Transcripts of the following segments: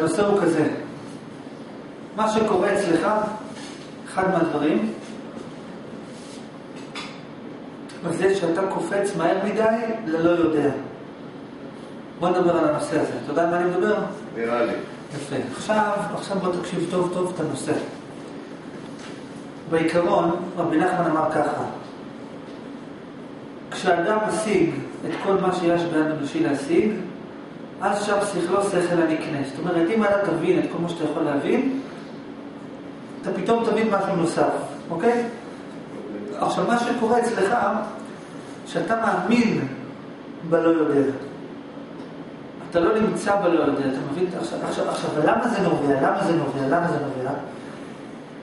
הנושא הוא כזה, מה שקורה אצלך, אחד מהדברים, זה שאתה קופץ מהר מדי ללא יודע. בוא נדבר על הנושא הזה. אתה יודע על מה אני מדבר? נראה לי. יפה. עכשיו, עכשיו בוא תקשיב טוב טוב את הנושא. בעיקרון, רבי נחמן אמר ככה, כשאדם משיג את כל מה שיש ביד אנושי להשיג, אז שם שכלו שכל הנקנה. זאת אומרת, אם אתה תבין את כל מה שאתה יכול להבין, אתה פתאום תבין משהו נוסף, אוקיי? עכשיו, מה שקורה אצלך, שאתה מאמין בלא יודע. אתה לא נמצא בלא יודע, אתה מבין? עכשיו, עכשיו, עכשיו, למה זה נובע? למה זה נובע? למה זה נובע?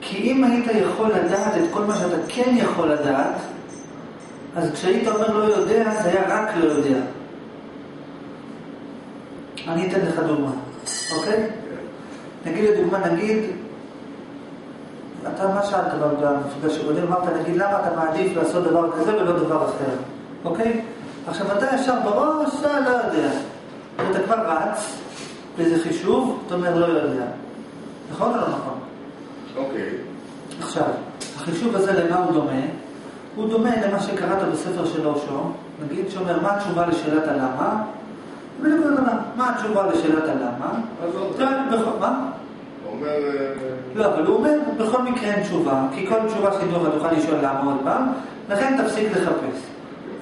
כי אם היית יכול לדעת את כל מה שאתה כן יכול לדעת, אז כשהיית אומר לא יודע, זה היה רק לא יודע. אני אתן לך דוגמה, אוקיי? נגיד לדוגמה, נגיד, אתה מה שאלת במפגש הקודם, אמרת, נגיד, למה אתה מעדיף לעשות דבר כזה ולא דבר אחר, אוקיי? עכשיו, אתה ישר בראש, אתה לא יודע. אתה כבר רץ באיזה חישוב, אתה אומר לא יודע. נכון או לא נכון? אוקיי. עכשיו, החישוב הזה למה הוא דומה? הוא דומה למה שקראת בספר של אושו, נגיד שאומר מה התשובה לשאלת הלמה, מה התשובה לשאלת הלמה? מה? הוא אומר... אה, לא, אבל הוא אומר, בכל מקרה אין תשובה, כי כל תשובה שתדעו לך תוכל לשאול למה עוד פעם, לכן תפסיק לחפש.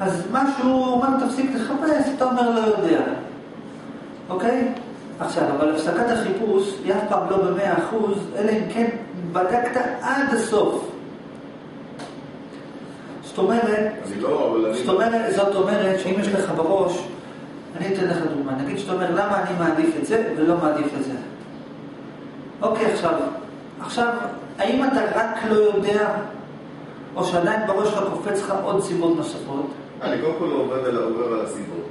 אז מה שהוא אומר תפסיק לחפש, אתה אומר לא יודע. אוקיי? עכשיו, אבל הפסקת החיפוש היא אף פעם לא במאה אחוז, אלא אם כן בדקת עד הסוף. זאת אומרת, לא, אומרת, זאת אומרת שאם יש לך בראש, אני אתן לך דוגמה, נגיד שאתה אומר למה אני מעדיף את זה ולא מעדיף את זה. אוקיי, עכשיו, עכשיו, האם אתה רק לא יודע, או שעדיין בראש שלך קופץ לך עוד סיבות נוספות? אני קודם כל עובד על עובר על הסיבות,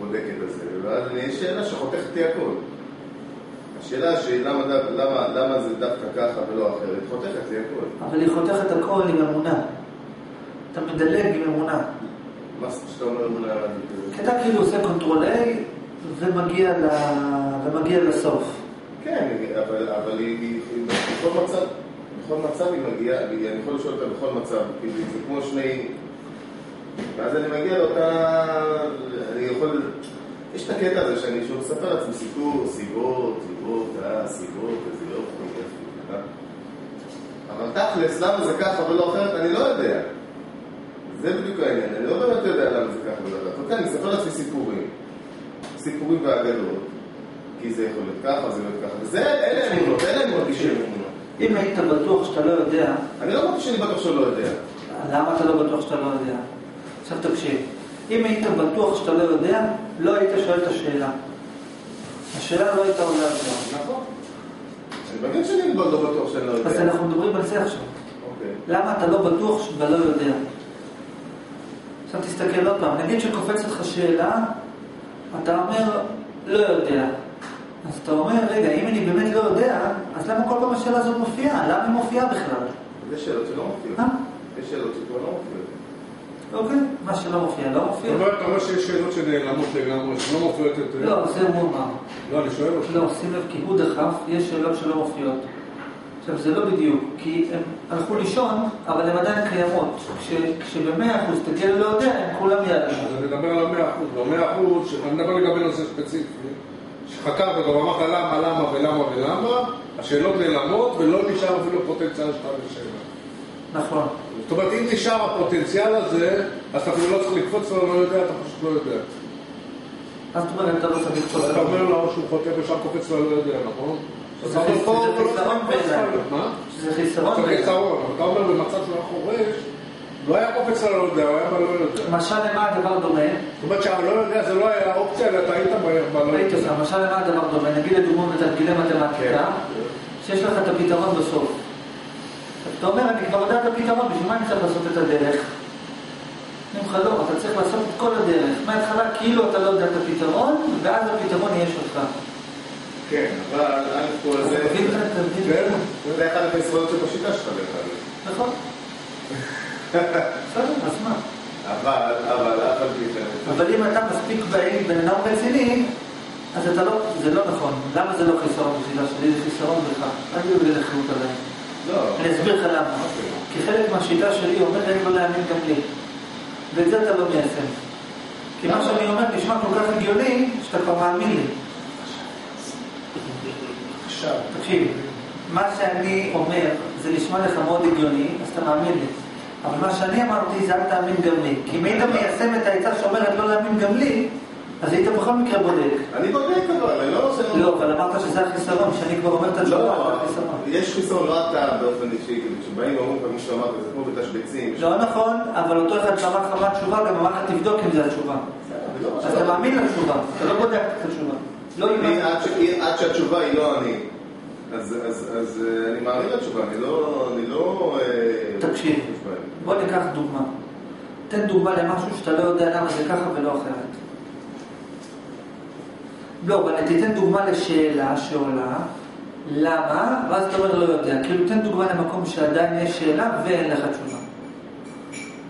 בודק את זה, ואז יש שאלה שחותכת לי הכל. השאלה שלמה למה, למה זה דווקא ככה ולא אחרת, חותכת לי הכל. אבל היא חותכת הכל עם אמונה. אתה מדלג עם אמונה. מה שאתה אומר אמונה כי אתה כאילו עושה control A ומגיע, לסוף. כן, אבל, אבל היא, בכל מצב, בכל מצב היא מגיעה, אני יכול לשאול אותה בכל מצב, כאילו זה כמו שני... ואז אני מגיע לאותה... אני יכול... יש את הקטע הזה שאני שוב מספר לעצמי סיפור, סיבות, סיבות, אה, סיבות, איזה יופי, יופי, אה? אבל תכלס, למה זה ככה ולא אחרת, אני לא יודע. זה בדיוק העניין, אני לא באמת יודע למה זה ככה ולא. אוקיי, אני אספר לעצמי סיפורים. סיפורים ואגדות. כי זה יכול להיות ככה, זה יכול להיות ככה. וזה, אלה אמונות, אלה אמונות של אמונות. אם היית בטוח שאתה לא יודע, אני לא אמרתי שאני בטוח שאני לא יודע. למה אתה לא בטוח שאתה לא יודע? עכשיו תקשיב, אם היית בטוח שאתה לא יודע, לא היית שואל את השאלה. השאלה לא הייתה עולה על זה. נכון. אני מבין שאני לא בטוח שאני לא יודע. אז אנחנו מדברים על זה עכשיו. אוקיי. למה אתה לא בטוח ואתה לא יודע? עכשיו תסתכל עוד פעם, נגיד שקופצת לך שאלה, אתה אומר, לא יודע. אז אתה אומר, רגע, אם אני באמת לא יודע, אז למה כל פעם השאלה הזאת מופיעה? למה היא מופיעה בכלל? יש שאלות שלא מופיעות. אה? יש שאלות שכבר לא מופיעות. אוקיי, מה שלא מופיע לא מופיע. אתה אומר שיש שאלות שנעלמות לגמרי, שלא מופיעות יותר. לא, זה הוא אמר. לא, אני שואל אותך. לא, שים לב, כי הוא דחף, יש שאלות שלא מופיעות. עכשיו, זה לא בדיוק, כי הם הלכו לישון, אבל הן עדיין קיימות. כש- כשבמאה אחוז תגיע ללא יודע, הם כולם יעלו. אז אני מדבר על המאה אחוז. במאה אחוז, אני מדבר לגבי נושא ספציפי, שחקרת וגם אמרת למה, למה ולמה ולמה, השאלות נעלמות ולא נשאר אפילו פוטנציאל שלך לשאלה. נכון. זאת אומרת, אם נשאר הפוטנציאל הזה, אז אתה אפילו לא צריך לקפוץ לו, לא יודע, אתה פשוט לא יודע. מה זאת אומרת, אתה לא צריך לקפוץ אתה עליו? אומר לו שהוא חוטא ושם קופץ לו, לא יודע, נכון? אומר, פה הוא לא לו. מה? שזה חיסרון. אבל אתה אומר במצב שהוא היה חורש, לא היה קופץ לו, לא יודע, הוא היה בלא יודע. משל למה הדבר דומה? זאת אומרת שהלא יודע זה לא היה אופציה, אלא אתה היית בלא יודע. אותך, משל למה הדבר דומה? נגיד לדוגמה בתרגילי מתמטיקה, שיש לך את הפתרון בסוף. אתה אומר, אני כבר יודע את הפתרון, בשביל מה אני צריך לעשות את הדרך? אני אומר לך, לא, אתה צריך לעשות את כל הדרך. מההתחלה כאילו אתה לא יודע את הפתרון, ואז הפתרון יהיה שלך. כן, אבל א' כל זה... כן? זה אחד החסרונות שבשיטה שלך דרך אגב. נכון. בסדר, אז מה? אבל, אבל, פי כן. אבל אם אתה מספיק בעיל, בן אדם רציני, אז אתה לא, זה לא נכון. למה זה לא חיסרון בשבילה שלי? זה חיסרון בך. אל תגיד לי לחיות עליי. לא. אני אסביר לך למה. אוקיי. כי חלק מהשיטה שלי אומרת לא להאמין גם לי. ואת זה אתה לא מיישם. כי מה שאני אומר נשמע כל כך הגיוני, שאתה כבר מאמין לי. עכשיו. תקשיב, מה שאני אומר, זה נשמע לך מאוד הגיוני, אז אתה מאמין לי. אבל מה שאני אמרתי זה אל תאמין גם לי. כי אם היית מיישם את העצה שאומרת לא להאמין גם לי, אז היית בכל מקרה בודק. אני בודק אבל, אני לא עושה... לא, אבל אמרת שזה החיסרון, שאני כבר אומר את התשובה, לא, זה החיסרון. יש חיסרון לא אתה באופן אישי, כאילו, כשבאים ואומרים לך מישהו אמר זה כמו בתשבצים. לא נכון, אבל אותו אחד שאמר לך מה התשובה, גם אמר לך תבדוק אם זה התשובה. לא אז אתה מאמין לתשובה, אתה לא בודק את התשובה. לא אני. עד ש- עד שהתשובה היא לא אני. אז, אז, אז אה, אני מאמין לתשובה, אני לא... אני לא אה, תקשיב. בוא ניקח דוגמה. תן דוגמה למשהו שאתה לא יודע למה זה ככה ולא אחרת. לא, אבל תיתן דוגמה לשאלה שעולה, למה, ואז אתה אומר לא יודע. כאילו תן דוגמה למקום שעדיין יש שאלה ואין לך תשובה.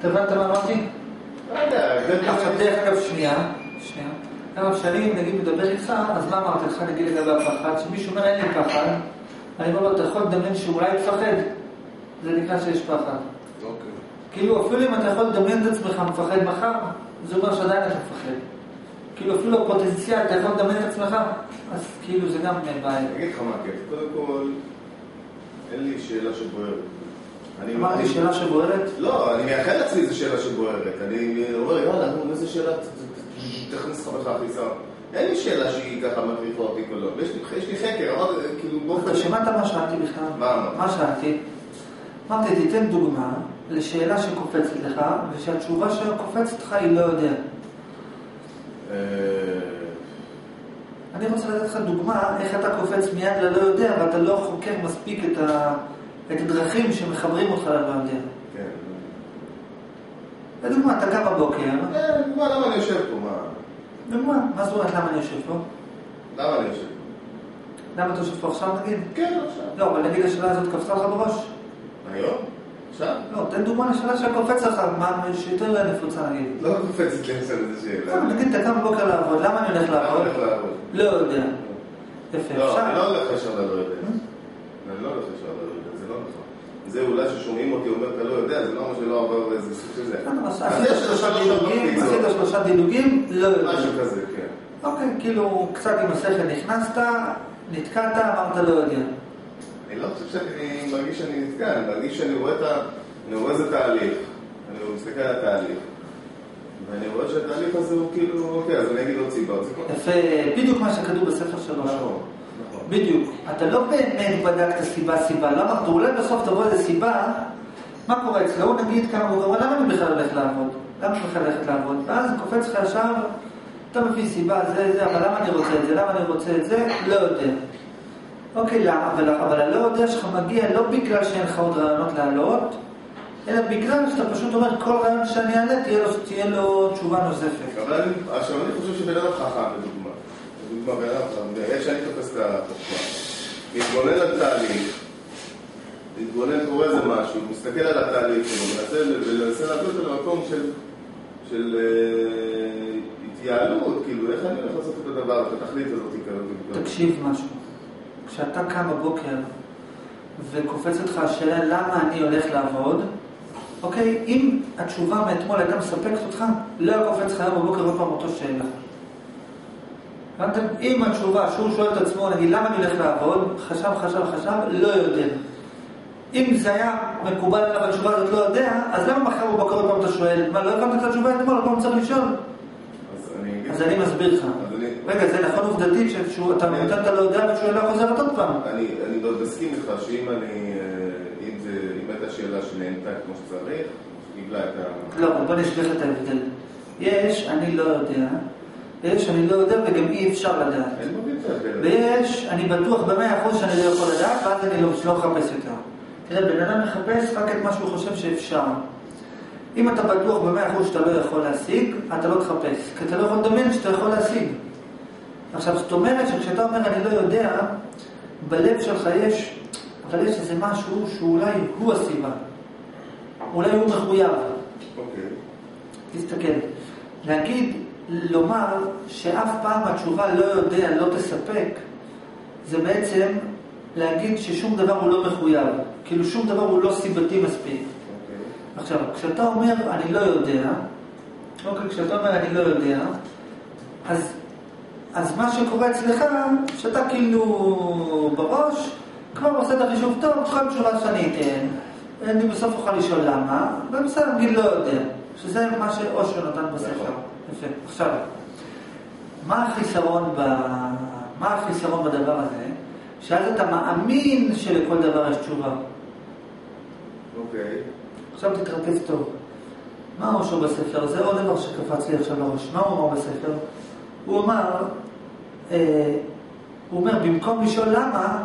אתה הבנת מה אמרתי? לא יודע, עכשיו דרך אגב שנייה, שנייה. אגב, כשאני נגיד מדבר איתך, אז מה אמרתי לך נגיד לגבי הפחד? שמישהו אומר אין לי פחד, אני אומר לו אתה יכול לדמיין שאולי תפחד? זה נקרא שיש פחד. אוקיי. כאילו אפילו אם אתה יכול לדמיין את עצמך מפחד מחר, זה אומר שעדיין אתה מפחד. כאילו אפילו הפוטנציאל, אתה יכול לדמיין את עצמך, אז כאילו זה גם בעיה. אני אגיד לך מה הקטע. קודם כל, אין לי שאלה שבוערת. אני- אמרתי שאלה שבוערת, לא, אני מייחד לעצמי איזו שאלה שבוערת. אני אומר, יאללה, נו, איזה שאלה תכניס לך בכלל חיסר. אין לי שאלה שהיא ככה מטריחה אותי כל יום. יש לי- חקר, אמרתי, כאילו, באופן... אתה שמעת מה שאלתי בכלל? מה אמרת? מה שאלתי? אמרתי, תיתן דוגמה לשאלה שקופצת לך, ושהתשובה שקופצת לך היא לא יודע. אה, אני רוצה לתת לך דוגמה איך אתה קופץ מיד ללא יודע, ואתה לא חוקר מספיק את, ה... את הדרכים שמחברים אותך ללא יודע. כן. לדוגמה, אתה קם בבוקר, מה, למה אני יושב פה? מה? דוגמה, מה זאת אומרת למה אני יושב פה? למה אני יושב פה? למה אתה יושב פה עכשיו נגיד? כן, עכשיו. לא, אבל נגיד השאלה הזאת קפצה לך בראש. היום? עכשיו? לא, תן דוגמה לשאלה שקופץ לך, מה שיותר נפוצה נגיד. לא קופצת לי עכשיו איזה שאלה. לא, נגיד אתה קם בבוקר לעבוד, למה אני הולך למה לעבוד? הולך לעבוד? לא יודע. יפה, לא, אני לא עכשיו. הולך ישר ללא יודע. אני לא הולך ישר ללא זה נכון. אולי ששומעים אותי אומר אתה לא יודע, זה לא אומר שלא עבר איזה סוג של זה. אז עשית שלושה שלוש דילוגים, קפיצות. עשית שלושה דילוגים, לא יודע. משהו כזה, כן. אוקיי, כאילו קצת עם השכל נכנסת, נתקעת, אמרת לא יודע. אני לא חושב שאני מרגיש שאני נתקע, אני מרגיש שאני רואה את ה... אני רואה איזה תהליך, אני מסתכל על התהליך, ואני רואה שהתהליך הזה הוא כאילו, אוקיי, אז אני אגיד עוד סיבה. יפה, בדיוק מה שכתוב בספר שלוש. נכון. בדיוק. אתה לא באמת בדקת סיבה סיבה, לא אמרת, אולי בסוף תבוא איזה סיבה, מה קורה אצלו? הוא נגיד כמה הוא אומר, למה אני בכלל הולך לעבוד? למה אני בכלל הולכת לעבוד? ואז קופץ לך ישר, אתה מביא סיבה, זה, זה, אבל למה אני רוצה את זה? למה אני רוצה את זה? לא יודע. אוקיי, למה? אבל, אבל הלא יודע שלך מגיע לא בגלל שאין לך עוד רעיונות לעלות, אלא בגלל שאתה פשוט אומר, כל רעיון שאני אעלה, תהיה לו, תהיה לו תשובה נוספת. אבל עכשיו אני חושב שבן אדם חכם, לדוגמה, בן שאני תופס את החוכמה, מתבונן על תהליך, מתבונן, איזה משהו, מסתכל על התהליך שלו, מנסה, להביא אותו למקום של, של אה, התייעלות, כאילו, איך אני הולך לעשות את הדבר, את התכלית הזאת כזאת. תקשיב משהו. כשאתה קם בבוקר וקופצת לך השאלה למה אני הולך לעבוד, אוקיי, אם התשובה מאתמול הייתה מספקת אותך, לא היה קופץ לך היום בבוקר עוד פעם אותו שאלה. הבנתם? אם התשובה שהוא שואל את עצמו, נגיד, למה אני הולך לעבוד? חשב, חשב, חשב, לא יודע. אם זה היה מקובל עליו התשובה הזאת לא יודע, אז למה מחר בבוקר עוד פעם אתה שואל? מה, לא הבנת את התשובה אתמול, עוד פעם צריך לשאול? אז אני מסביר לך. רגע, זה נכון עובדתית שאתה נותן את הלא יודע ושאלה חוזרת עוד פעם. אני, לא מסכים איתך שאם אני, אה, אם הייתה שאלה שנהנתה כמו שצריך, שקיבלה את ה... לא, בוא לך את ההבדל. יש, אני לא יודע, ויש, אני לא יודע וגם אי אפשר לדעת. ויש, אני בטוח במאה אחוז שאני לא יכול לדעת, ואז אני לא, לא מחפש יותר. תראה, בן אדם מחפש רק את מה שהוא חושב שאפשר. אם אתה בטוח במאה אחוז שאתה לא יכול להשיג, אתה לא תחפש. כי אתה לא יכול לדמיין שאתה יכול להשיג. עכשיו, זאת אומרת שכשאתה אומר אני לא יודע, בלב שלך יש, אבל יש איזה משהו שאולי הוא הסיבה. אולי הוא מחויב. אוקיי. תסתכל. להגיד לומר שאף פעם התשובה לא יודע, לא תספק, זה בעצם להגיד ששום דבר הוא לא מחויב. כאילו שום דבר הוא לא סיבתי מספיק. אוקיי. עכשיו, כשאתה אומר אני לא יודע, אוקיי, כשאתה אומר אני לא יודע, אז, אז מה שקורה אצלך, שאתה כאילו בראש, כבר עושה את החישוב טוב, כל תשובה שאני אתן, אני בסוף אוכל לשאול למה, ובסדר, אני לא יודע. שזה מה שאושר נתן בספר. יפה. עכשיו, מה החיסרון, ב... מה החיסרון בדבר הזה? שאז אתה מאמין שלכל דבר יש תשובה. אוקיי. עכשיו תתרכז טוב. מה אושר בספר? זה עוד דבר שקפץ לי עכשיו לראש. מה הוא אמר בספר? הוא אמר, אה, הוא אומר, במקום לשאול למה,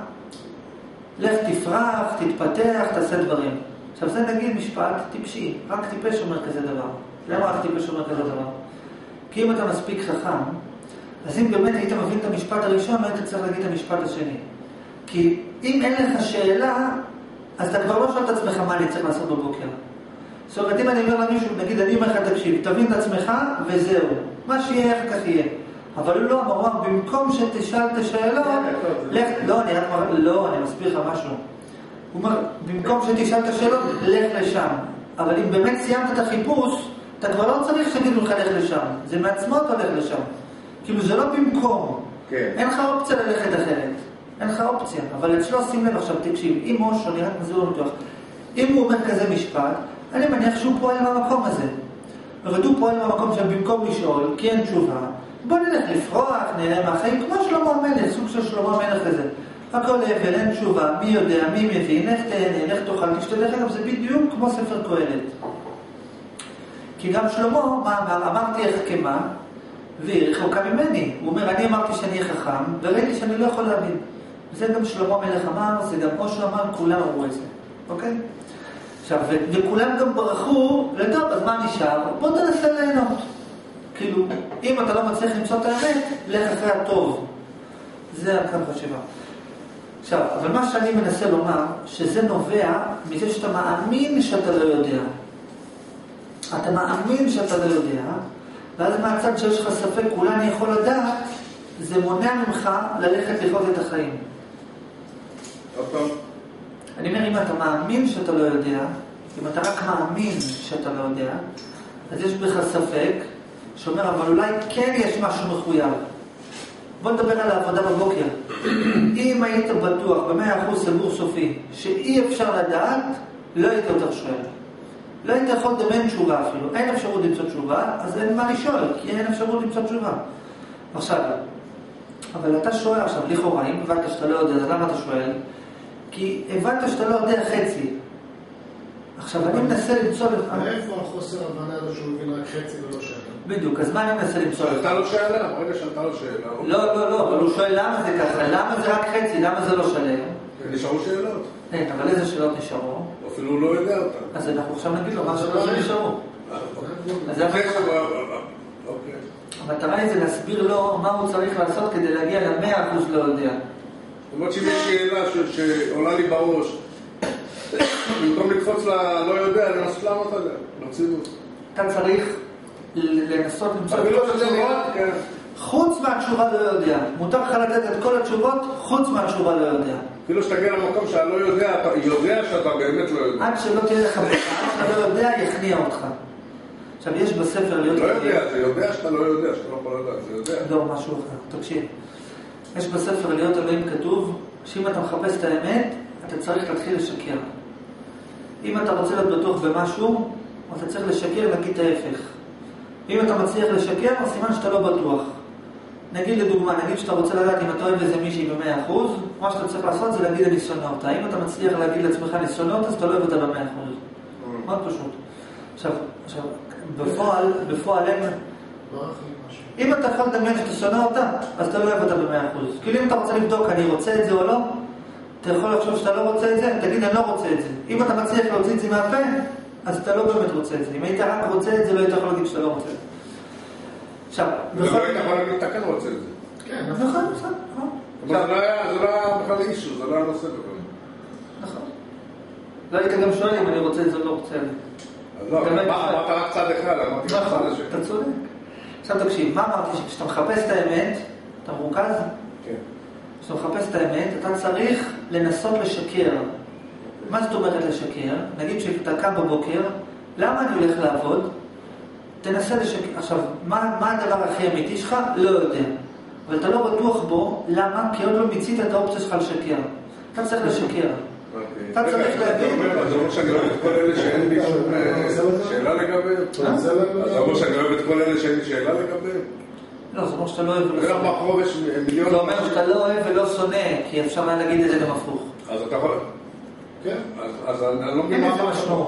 לך תפרח, תתפתח, תעשה דברים. עכשיו זה נגיד משפט טיפשי, רק טיפש אומר כזה דבר. למה רק טיפש אומר כזה דבר? כי אם אתה מספיק חכם, אז אם באמת היית מבין את המשפט הראשון, לא היית צריך להגיד את המשפט השני. כי אם אין לך שאלה, אז אתה כבר לא שואל את עצמך מה אני צריך לעשות בבוקר. זאת אומרת, אם אני אומר למישהו, נגיד, אני אומר לך, תקשיב, תבין את עצמך, וזהו. מה שיהיה, איך כך יהיה. אבל לא הוא אמר, במקום שתשאל את השאלות, לך, לא, לא, אני מסביר לך משהו. הוא אומר, במקום שתשאל את השאלות, לך לשם. אבל אם באמת סיימת את החיפוש, אתה כבר לא צריך שיגידו לך לך לשם. זה מעצמו אתה הולך לשם. כאילו, זה לא במקום. כן. אין לך אופציה ללכת אחרת. אין לך אופציה. אבל אצלו, שים לב עכשיו, תקשיב, אם אושו, אני רק לו בטוח, אם הוא אומר כזה משפט, אני מניח שהוא פועל מהמקום הזה. הוא פועל מהמקום שבמקום לשאול, כי אין תשובה, בוא נלך לפרוח, נהנה מהחיים, כמו שלמה המלך, סוג של שלמה המלך כזה. הכל אבל, אין תשובה, מי יודע, מי מבין, איך תהנה, איך תאכל, תשתה. דרך אגב, זה בדיוק כמו ספר קהלת. כי גם שלמה, מה אמר? אמרתי אחכמה, והיא רחוקה ממני. הוא אומר, אני אמרתי שאני חכם, וראיתי שאני לא יכול להבין. זה גם שלמה המלך אמר, זה גם אושר אמר, כולם אמרו את זה, אוקיי? עכשיו, וכולם גם ברחו, לטוב, אז מה נשאר? בוא תנסה ליהנות. כאילו, אם אתה לא מצליח למצוא את האמת, לך אחרי הטוב. זה הקו חשיבה. עכשיו, אבל מה שאני מנסה לומר, שזה נובע מזה שאתה מאמין שאתה לא יודע. אתה מאמין שאתה לא יודע, ואז מהצד שיש לך ספק, אולי אני יכול לדעת, זה מונע ממך ללכת לחיות את החיים. אני אומר, אם אתה מאמין שאתה לא יודע, אם אתה רק מאמין שאתה לא יודע, אז יש בך ספק שאומר, אבל אולי כן יש משהו מחויב. בוא נדבר על העבודה בבוקר. אם היית בטוח במאה אחוז סגור סופי שאי אפשר לדעת, לא היית יותר שואל. לא היית יכול לדמיין תשובה אפילו. אין אפשרות למצוא תשובה, אז אין מה לשאול, כי אין אפשרות למצוא תשובה. עכשיו, אבל אתה שואל עכשיו, לכאורה, אם הבנת שאתה לא יודע, אז למה אתה שואל? כי הבנת שאתה לא יודע חצי. עכשיו, אני מנסה למצוא... מאיפה החוסר הבנה הזה שהוא מבין רק חצי ולא שלם? בדיוק, אז מה אני מנסה למצוא? שאלת לו שאלה, ברגע שאלת לו שאלה, הוא- לא, לא, לא, אבל הוא שואל למה זה ככה, למה זה רק חצי, למה זה לא שלם? נשארו שאלות. כן, אבל איזה שאלות נשארו? אפילו הוא לא יודע אותן. אז אנחנו עכשיו נגיד לו מה השאלות שנשארו. אז זה אחרי המטרה. שהוא- אוקיי. המטרה היא זה להסביר לו מה הוא צריך לעשות כדי להגיע למאה אחוז לא יודע. זאת אומרת שאם יש שאלה שעולה לי בראש, במקום לקפוץ ל... לא יודע, לנסות לענות עליה, ברצינות. אתה צריך לנסות למצוא את אפילו כל התשובות, כן. חוץ מהתשובה לא יודע. מותר לך לתת את כל התשובות, חוץ מהתשובה לא יודע. אפילו שתגיע למקום שאתה לא יודע, אתה יודע שאתה באמת לא יודע. עד שלא תהיה לך בחירה, שאתה לא יודע, יכניע אותך. עכשיו, יש בספר להיות... לא יודע, זה יודע שאתה לא יודע, שאתה לא יכול לדעת, זה יודע. לא, משהו אחר. תקשיב. יש בספר להיות אלוהים כתוב, שאם אתה מחפש את האמת, אתה צריך להתחיל לשקר. אם אתה רוצה להיות בטוח במשהו, אתה צריך לשקר, להגיד את ההפך. אם אתה מצליח לשקר, אז סימן שאתה לא בטוח. נגיד לדוגמה, נגיד שאתה רוצה לדעת אם אתה אוהב איזה מישהי במאה אחוז, מה שאתה צריך לעשות זה להגיד אני שונא אותה. אם אתה מצליח להגיד לעצמך אני שונא אותה, אז אתה לא אוהב אותה במאה אחוז. מאוד פשוט. עכשיו, עכשיו, בפועל, בפועל אין... משהו. אם אתה יכול לדמיין שאתה שונא אותה, אז אתה לא אוהב אותה במאה אחוז. כאילו אם אתה רוצה לבדוק אני רוצה את זה או לא, אתה יכול לחשוב שאתה לא רוצה את זה, תגיד אני לא רוצה את זה. אם אתה מצליח להוציא את זה מהפה, אז אתה לא באמת רוצה את זה. אם היית רק רוצה את זה, לא היית יכול להגיד שאתה לא רוצה את זה. עכשיו, בכל- היית יכול להגיד, אתה כן רוצה את זה. כן, נכון, נכון, נכון. אבל זה לא היה- זה לא היה בכלל אישו, זה לא היה נושא בכלל. נכון. לא היית גם שואל אם אני רוצה את זה או לא רוצה את זה. לא. אמרת רק צד אחד, אמרתי רק צד נכון, השני. אתה צודק. עכשיו תקשיב, מה אמרתי? שכשאתה מחפש את האמת, אתה מרוכז? כן. כשאתה מחפש את האמת, אתה צריך לנסות לשקר. מה זאת אומרת לשקר? נגיד שאתה קם בבוקר, למה אני הולך לעבוד? תנסה לשקר. עכשיו, מה, מה הדבר הכי אמיתי שלך? לא יודע. אבל אתה לא בטוח בו, למה? כי עוד לא מיצית את האופציה שלך לשקר. אתה צריך לשקר. אוקיי. אתה צריך אתה להבין. אומר, אז זה אומר שאני אוהב את כל אלה שאין לי שום אה, שאלה לגביהם? אתה אומר שאני אוהב את כל אלה שאין לי שאלה לגביהם? לא, זה אומר שאתה לא אוהב ולא שונא. זה אומר שאתה לא אוהב ולא שונא, כי אפשר היה להגיד את זה גם הפוך. אז אתה יכול... כן. אז- אני לא מבין מה.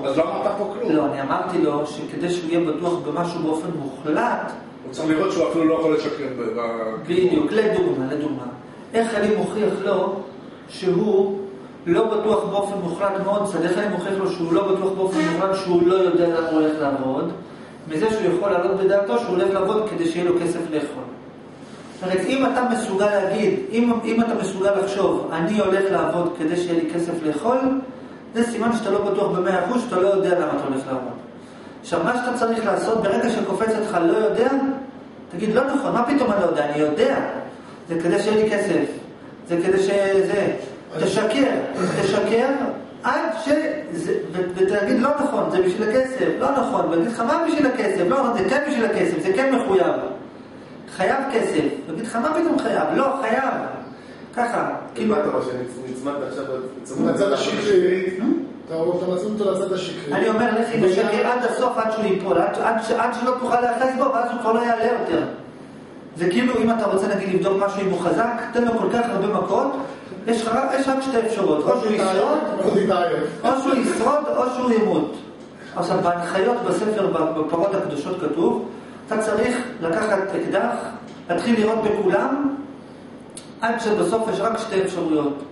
אז לא אמרת פה כלום. לא, אני אמרתי לו שכדי שהוא יהיה בטוח במשהו באופן מוחלט, הוא צריך לראות שהוא אפילו לא יכול לשקר ב- בדיוק, לדוגמה, לדוגמה. איך אני מוכיח לו שהוא לא בטוח באופן מוחלט מאוד, אומרת, איך אני מוכיח לו שהוא לא בטוח באופן מוחלט שהוא לא יודע למה הוא הולך לעבוד, מזה שהוא יכול לעלות בדעתו שהוא הולך לעבוד כדי שיהיה לו כסף לאכול. אומרת, אם אתה מסוגל להגיד, אם, אם אתה מסוגל לחשוב, אני הולך לעבוד כדי שיהיה לי כסף לאכול, זה סימן שאתה לא בטוח במאה אחוז, שאתה לא יודע למה אתה הולך לעבוד. עכשיו, מה שאתה צריך לעשות, ברגע שקופץ אותך לא יודע, תגיד, לא נכון, מה פתאום אני לא יודע? אני יודע. זה כדי שיהיה לי כסף. זה כדי שזה... תשקר, תשקר עד ש... זה- ותגיד, לא נכון, זה בשביל הכסף, לא נכון, ואגיד לך, מה בשביל הכסף? לא זה כן בשביל הכסף, זה כן מחויב. חייב כסף. ואגיד לך, מה פתאום חייב? לא, חייב. ככה, כאילו... מה אתה רואה שנצמדת עכשיו לצד השקרי, אתה מצמיד אותו לצד השקרי. אני אומר, לכי תשקר עד הסוף, עד שהוא ייפול, עד, שלא תוכל להיאחז בו, ואז הוא כבר לא יעלה יותר. זה כאילו, אם אתה רוצה נגיד לבדוק משהו אם הוא חזק, תן לו כל כך הרבה מכות, יש לך רק- שתי אפשרויות, או שהוא ישרוד, יתעייף. או שהוא ישרוד, או שהוא ימות. עכשיו, בהנחיות בספר, בפרות הקדושות כתוב, אתה צריך לקחת אקדח, להתחיל לירות בכולם, עד שבסוף יש רק שתי אפשרויות.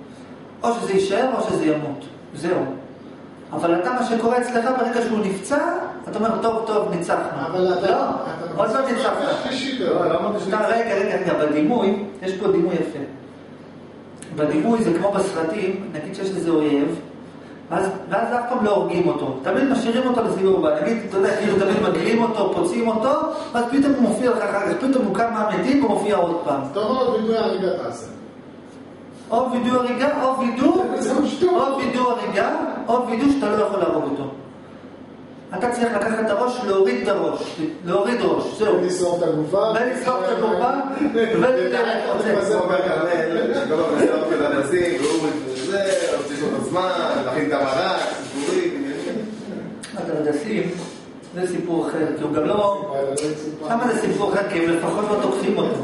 או שזה יישאר או שזה ימות. זהו. אבל אתה, מה שקורה אצלך ברגע שהוא נפצע, אתה אומר, טוב, טוב, ניצחנו. אבל אתה... לא, אתה עוד לא ניצחת. רגע, רגע, רגע, בדימוי, יש פה דימוי יפה. בדימוי זה כמו בסרטים, נגיד שיש איזה אויב, ואז, ואז אף פעם לא הורגים אותו. תמיד משאירים אותו לסיבוב הבא. נגיד, אתה יודע, כאילו תמיד מגלים אותו, פוצעים אותו, ואז פתאום הוא מופיע לך אחר כך, פתאום הוא קם מהמתים ומופיע עוד פעם. אתה אומר לו וידוי הריגה תעשה. או וידוא הריגה, או. או וידוא הריגה, או וידוא שאתה לא יכול להרוג אותו. אתה צריך לקחת את הראש, להוריד את הראש, להוריד ראש, זהו. ולשרוף את הגופה. ולשרוף את הגופה, עניינים. הדרדסים, זה סיפור אחר, כי הוא גם לא... למה זה סיפור אחר? כי הם לפחות לא תוקפים אותו.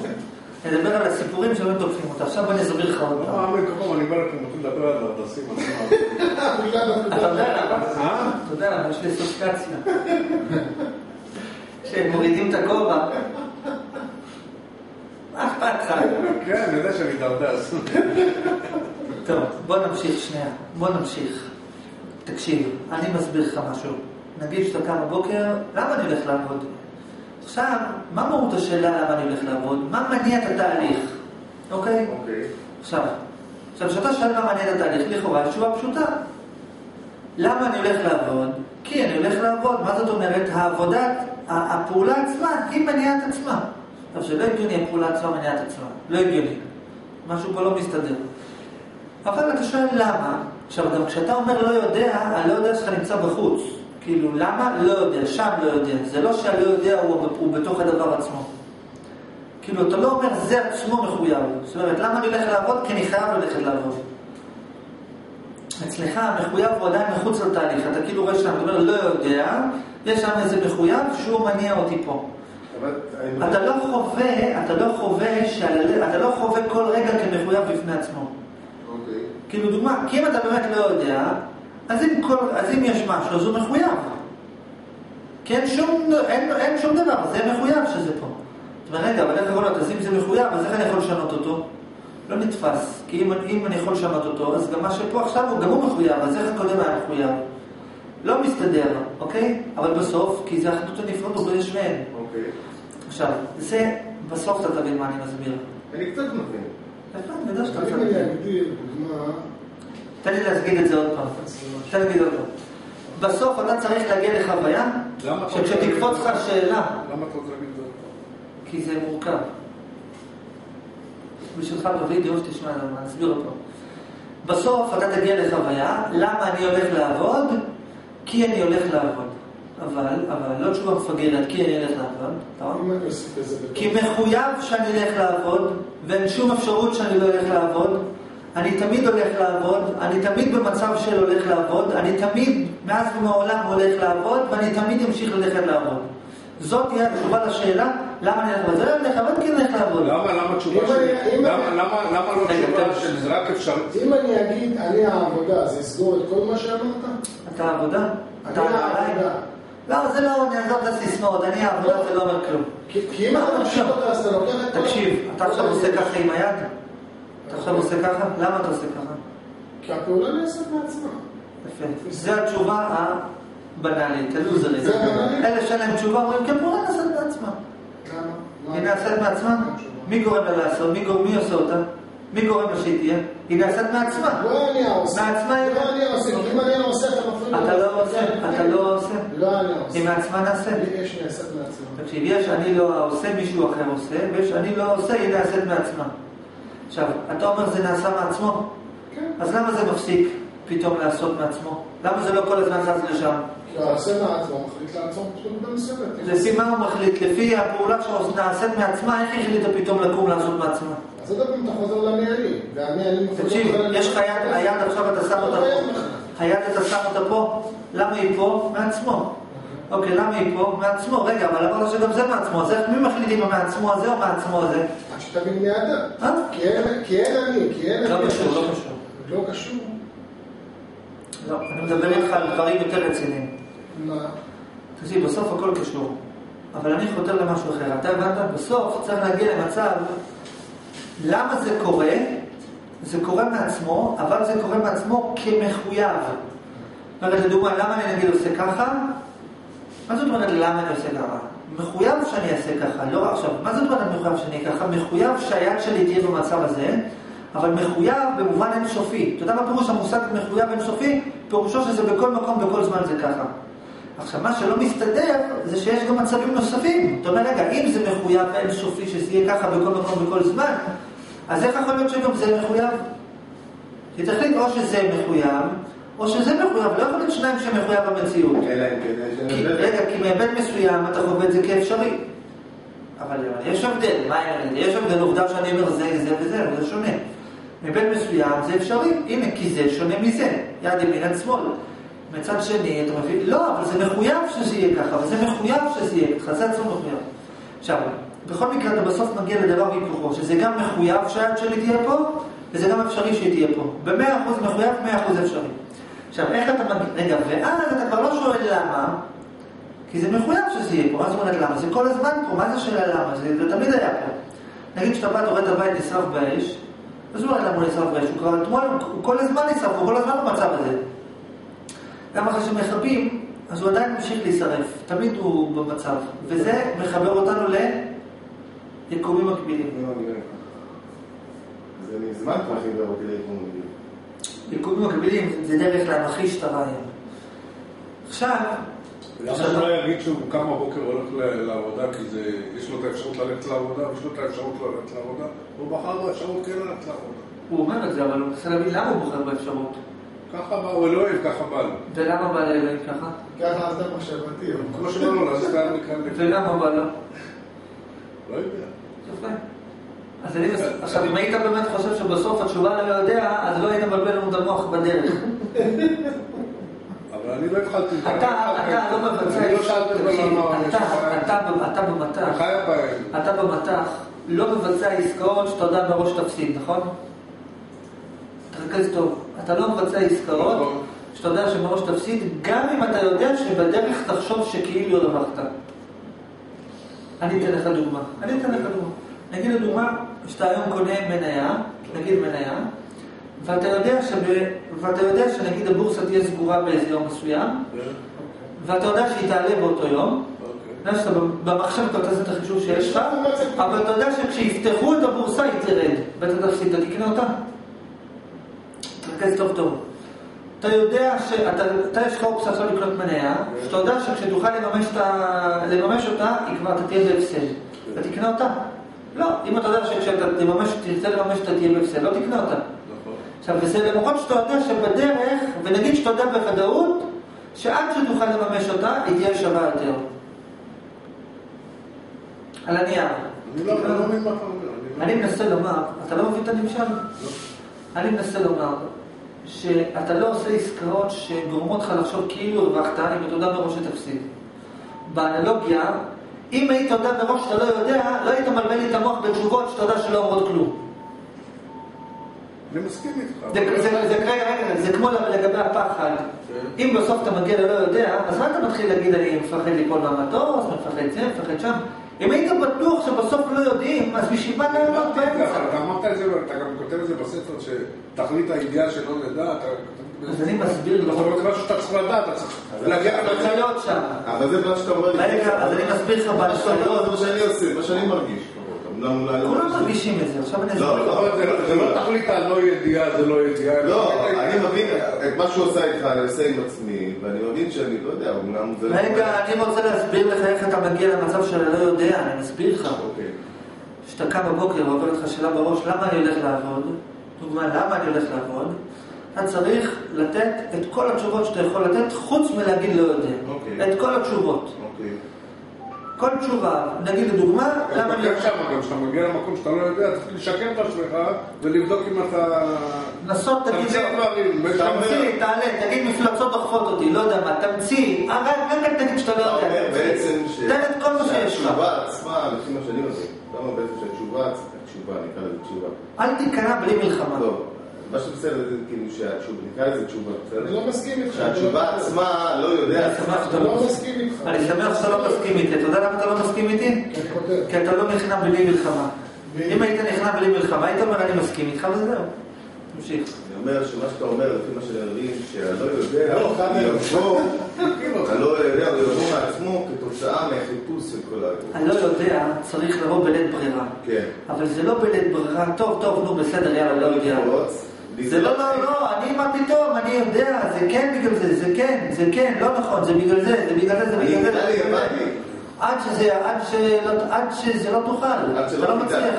נדבר על הסיפורים שלא תוקפים אותו. עכשיו אני אסביר לך עוד לא, פעם. עמי כחום, אני בא לכם, מתחיל לדבר על הדרדסים עצמם. אתה יודע למה? אה? אתה יודע למה? יש לי אסוציאציה. כשהם מורידים את הכובע, מה אכפת לך? כן, אני יודע שאני דרדס. טוב, בוא נמשיך שנייה. בוא נמשיך. תקשיב, אני מסביר לך משהו. נגיד שאתה קם בבוקר, למה אני הולך לעבוד? עכשיו, מה מהות השאלה למה אני הולך לעבוד? מה מניע את התהליך? אוקיי? אוקיי. עכשיו, עכשיו, כשאתה שואל מה מעניין את התהליך, לכאורה התשובה פשוטה. למה אני הולך לעבוד? כי אני הולך לעבוד. מה זאת אומרת? העבודה, הפעולה עצמה, היא מניעה את עצמה. עכשיו, זה לא הגיוני, הפעולה עצמה מניעה את עצמה. לא הגיוני. משהו פה לא מסתדר. אבל אתה שואל למה? עכשיו, גם כשאתה אומר לא יודע, הלא יודע שלך נמצא בחוץ. כאילו, למה? לא יודע, שם לא יודע. זה לא שהלא יודע הוא, הוא בתוך הדבר עצמו. כאילו, אתה לא אומר זה עצמו מחויב. זאת אומרת, למה אני הולך לעבוד? כי אני חייב ללכת לעבוד. אצלך המחויב הוא עדיין מחוץ לתהליך. אתה כאילו רואה שם, אתה אומר, לא יודע, יש שם איזה מחויב שהוא מניע אותי פה. אתה לא חווה, אתה לא חווה, שעל, אתה לא חווה כל רגע כמחויב בפני עצמו. אוקיי. כאילו דוגמה, כי אם אתה באמת לא יודע, אז אם, כל, אז אם יש משהו, אז הוא מחויב. כי אין שום, אין, אין שום דבר, זה מחויב שזה פה. זאת אומרת, רגע, אבל איך יכול להיות? אז אם זה מחויב, אז איך אני יכול לשנות אותו? לא נתפס. כי אם, אם אני יכול לשנות אותו, אז גם מה שפה עכשיו הוא גם הוא מחויב, אז איך הקודם היה מחויב? לא מסתדר, אוקיי? אבל בסוף, כי זה אחדות הנפרדות, לא יש מהן. אוקיי. עכשיו, זה, בסוף אתה תבין מה אני מסביר. אני קצת מבין. יפה, אני יודע שאתה קצת אני מבין. אגדיר דוגמה, תן לי להגיד את זה עוד פעם. תן לי עוד פעם. בסוף אתה צריך להגיע לחוויה שכשתקפוץ לך? שאלה, למה אתה רוצה להגיד את זה? כי זה מורכב. בשבילך בווידאו שתשמע, אני אסביר אותו. בסוף אתה תגיע לחוויה, למה אני הולך לעבוד? כי אני הולך לעבוד. אבל, אבל לא תשובה מפגרת, כי אני הולך לעבוד, בתור... כי מחויב שאני אלך לעבוד, ואין שום אפשרות שאני לא אלך לעבוד. אני תמיד הולך לעבוד, אני תמיד במצב של הולך לעבוד, אני תמיד, מאז ומעולם הולך לעבוד, ואני תמיד אמשיך ללכת לעבוד. זאת תהיה התשובה לשאלה, למה אני הולך לעבוד? זה לא הולך לעבוד כי אני הולך לעבוד. למה, למה התשובה אם שלי, אני- אם למה, אני- למה, למה לא תשובה של זה רק אפשרי? אם אני אגיד, אני העבודה, זה יסגור את כל מה שאמרת? אתה עבודה? אתה? העבודה. לא, זה לא, אני אעזוב את הסיסמאות, אני העבודה זה לא אומר כלום. כי אם אתה ממשיך אותה, אז אתה לוקח את... תקשיב, אתה עכשיו עושה ככה עם היד? אתה עכשיו עושה ככה? למה אתה עושה ככה? כי הפעולה נעשית מעצמה. יפה. זו התשובה הבנאלית, הלוזרית. אלה שאין להם תשובה אומרים, כן, בואו נעשה את בעצמה. למה? מה? היא נעשית מעצמה? מי גורם לה לעשות? מי עושה אותה? מי גורם לה שהיא תהיה? היא נעשית מעצמה. לא אני העושה. מעצמה היא- לא אני העושה. אם אני העושה, אתה מפריע. אתה לא עושה, אתה לא עושה. לא אני העושה. היא מעצמה נעשית. יש נעשית מעצמה. תקשיב, יש אני לא עושה, מישהו אחר עושה, ויש אני לא עושה, היא נעשית מעצמה. עכשיו, אתה אומר זה נעשה מעצמו? כן. אז למה זה מפסיק פתאום לעשות מעצמו? למה זה לא כל הזמן זז לשם? כי העושה מעצמו מחליט לעצור בנקודה מסוימת. לפי מה הוא מחליט? לפי הפעולה שנעשית מעצמה, איך החליטה פתאום לקום לעשות מעצמה? אז עוד פעם אתה חוזר למיילים. והמיילים... תקשיב, יש לך יד, היד עכשיו אתה שם אותה פה. היד אתה שם אותה פה, למה היא פה? מעצמו. אוקיי, למה היא פה? מעצמו. רגע, אבל אמרת שגם זה מעצמו, אז איך מי מחליט אם המעצמו הזה או מעצמו הזה? שתבין מי האדם. אה? כי אין- כי אין אני, כי אין לא אני. קשור, לא קשור. לא קשור. לא, אני מדבר איתך על דברים יותר רציניים. מה? תקשיב, בסוף הכל קשור. אבל אני חותר למשהו אחר. אתה הבנת? בסוף צריך להגיע למצב, למה זה קורה? זה קורה מעצמו, אבל זה קורה מעצמו כמחויב. זאת אומרת, לדוגמה, למה אני נגיד עושה ככה? מה זאת אומרת למה אני עושה ככה? מחויב שאני אעשה ככה, לא עכשיו, מה זאת אומרת מחויב שאני אעשה ככה? מחויב שהיד שלי תהיה במצב הזה, אבל מחויב במובן אינסופי. אתה יודע מה פירוש המושג מחויב אינסופי? פירושו שזה בכל מקום, בכל זמן זה ככה. עכשיו, מה שלא מסתדר, זה שיש גם מצבים נוספים. אתה אומר, רגע, אם זה מחויב אינסופי שזה יהיה ככה בכל מקום, בכל זמן, אז איך יכול להיות שגם זה מחויב? כי תחליט או שזה מחויב, או שזה מחויב, לא יכול להיות שניים שמחויב במציאות. אלא אם כן הבדל. רגע, כי מהיבט מסוים אתה חווה את זה כאפשרי. אבל יש הבדל? יש הבדל, עובדה שאני אומר זה, זה וזה, אבל זה שונה. מהיבט מסוים זה אפשרי, הנה, כי זה שונה מזה, יד ימין עד שמאל. מצד שני, אתה מבין? לא, אבל זה מחויב שזה יהיה ככה, וזה מחויב שזה יהיה ככה, זה עצמו מחויב. עכשיו, בכל מקרה אתה בסוף מגיע לדבר והיפוכו, שזה גם מחויב שהיד שלי תהיה פה, וזה גם אפשרי שהיא תהיה פה. במאה אחוז מחויב, מאה אחוז אפשרי. עכשיו, איך אתה מגיע, רגע, ואז אתה כבר לא שואל למה, כי זה מחויב שזה יהיה פה, מה זאת אומרת למה? זה כל הזמן פה, מה זה שאלה למה? זה, זה תמיד היה פה. נגיד שאתה בא, אתה רואה את הבית נשרף באש, אז הוא לא יודע למה הוא נשרף באש, הוא כבר אתמול, הוא כל הזמן נשרף, הוא כל הזמן במצב הזה. גם אחרי שמכבים, אז הוא עדיין ממשיך להישרף, תמיד הוא במצב, וזה מחבר אותנו ליקומים מקבילים. לא. זה מזמן כבר חיבר אותי ליקום מקביל. יקומים מקבילים זה דרך להמחיש את הרעיון. עכשיו, למה הוא לא יגיד שהוא קם בבוקר הולך ל- לעבודה כי זה, יש לו את האפשרות ללכת לעבודה ויש לו את האפשרות ללכת לעבודה הוא בחר באפשרות כן ללכת לעבודה. הוא אומר את זה, אבל הוא מנסה להבין למה הוא בוחר באפשרות. ככה בא, הוא אלוהים, ככה בא לו. ולמה בא לאלוהים ככה? ככה אז אתה מחשבתי. כמו שבא לו לעשות את מכאן. ולמה בא לו? לא יודע. אז אני, עכשיו, אם היית באמת חושב שבסוף התשובה לא יודע, אז לא היית מבלבל לנו את המוח בדרך. אבל אני לא התחלתי... אתה, אתה לא מבצע... אני לא שאלתי. יש אתה, במטח. אתה במטח לא מבצע עסקאות שאתה יודע מראש תפסיד, נכון? תרכז טוב. אתה לא מבצע עסקאות נכון. שאתה יודע שמראש תפסיד, גם אם אתה יודע שבדרך תחשוב שכאילו הרווחת. אני אתן לך דוגמה. אני אתן לך דוגמה. נגיד לדוגמה, שאתה היום קונה מניה, נגיד מניה, ואתה יודע, שב... ואתה יודע שנגיד הבורסה תהיה סגורה באיזה יום מסוים, ואתה יודע שהיא תעלה באותו יום, אוקיי. יודע שאתה במחשב אתה עושה את החישוב שיש לך, אבל אתה יודע שכשיפתחו את הבורסה היא תרד, ואתה תפסיד, אתה תקנה אותה. תרכז טוב טוב. אתה יודע שאתה, אתה יש לך אופציה עכשיו לקנות מניה, שאתה יודע שכשתוכל לממש, אותה, היא כבר תהיה בהפסד. אתה תקנה אותה. לא, אם אתה יודע שכשאתה תממש, תרצה לממש תהיה בהפסד, לא תקנה אותה. נכון. עכשיו, וזה למרות שאתה יודע שבדרך, ונגיד שאתה יודע בוודאות, שעד שתוכל לממש אותה, היא תהיה שווה יותר. על הנייר. אני לא לא. אני מנסה לומר, אתה לא מבין את הנמשל? אני מנסה לומר שאתה לא עושה עסקאות שגורמות לך לחשוב כאילו הרווחת, אם אתה יודע מראש שתפסיד. באנלוגיה, אם היית יודע מראש שאתה לא יודע, לא היית מבלבל לי את המוח בתשובות שאתה יודע שלא אומרות כלום. אני מסכים איתך. זה, זה כמו לגבי הפחד. אם בסוף אתה מגיע ללא יודע, אז מה אתה מתחיל להגיד, אני מפחד ליפול מהמטוס, מפחד זה, מפחד שם? אם היית בטוח שבסוף לא יודעים, אז בשביל מה לענות באמצע? אתה אמרת את זה, ואתה גם כותב את זה בספר, שתכלית הידיעה שלא נדע, אתה אז אני מסביר. אומרת, זה משהו שאתה צריך לדעת, אתה צריך להגיע למצב. שם. אבל זה מה שאתה אומר לי. רגע, אז אני מסביר לך בהנחיות. זה מה שאני עושה, מה שאני מרגיש. אמנם אולי לא כולם מרגיש. מרגישים את זה, עכשיו אני לא, אסביר. לא. אבל זה לא- לא תכלית הלא ידיעה, זה לא ידיעה. לא, אני. מבין את מה שהוא עושה איתך, אני עושה עם עצמי, ואני מבין שאני לא יודע, אמנם זה... רגע, אני רוצה להסביר לך איך אתה מגיע למצב של הלא יודע, אני מסביר לך. אוקיי. כשאתה קם בבוקר ועוברת לך שאלה בראש, למה אני הולך לעבוד? דוגמה, למה אני הולך לעבוד? אתה צריך לתת את כל התשובות שאתה יכול לתת, חוץ מלהגיד לא יודע. אוקיי. את כל התשובות. כל תשובה, נגיד לדוגמה, למה אני... גם שם, גם כשאתה מגיע למקום שאתה לא יודע, צריך לשקר את עצמך ולבדוק אם אתה... נסות תגיד תמציא לא. דברים. תמציא, תעלה, תגיד מפלצות דוחפות אותי, לא יודע מה, תמציא, אה, רק רק תגיד שאתה לא אתה יודע. אומר תמציא. בעצם ש... תן את כל מה שיש לך. שהתשובה עצמה, לפי מה שאני מבין, אתה אומר בעצם שהתשובה, התשובה, נקרא לזה תשובה. אל תיכנע בלי מלחמה. לא, מה שבסדר זה כאילו שהתשובה, נקרא לזה תשובה, בסדר? אני לא מסכים איתך. שהתשובה עצמה לא יודע. אני שמח שאתה אני לא לא מסכים. איתך. אני שמח שאתה לא מסכים איתי. אתה יודע למה אתה לא מסכים איתי? כי אתה לא נכנע בלי מלחמה. אם היית נכנע בלי מלחמה, היית אומר אני מסכים איתך וזהו. תמשיך. אני אומר שמה שאתה אומר, לפי מה שאני מבין, שהלא יודע, לא, יבוא, הלא יודע, הוא יבוא מעצמו כתוצאה מהחיפוש של כל ה... הלא יודע צריך לבוא בלית ברירה. כן. אבל זה לא בלית ברירה, טוב, טוב, נו בסדר, יאללה, לא יודע. זה לא, לא, לא, אני מה פתאום, אני יודע, זה כן בגלל זה, זה כן, זה כן, לא נכון, זה בגלל זה, זה בגלל זה, זה בגלל זה. זה בגלל זה. הבנתי. עד שזה, עד שלא, עד שזה לא תוכל, עד שלא לא. מצליח.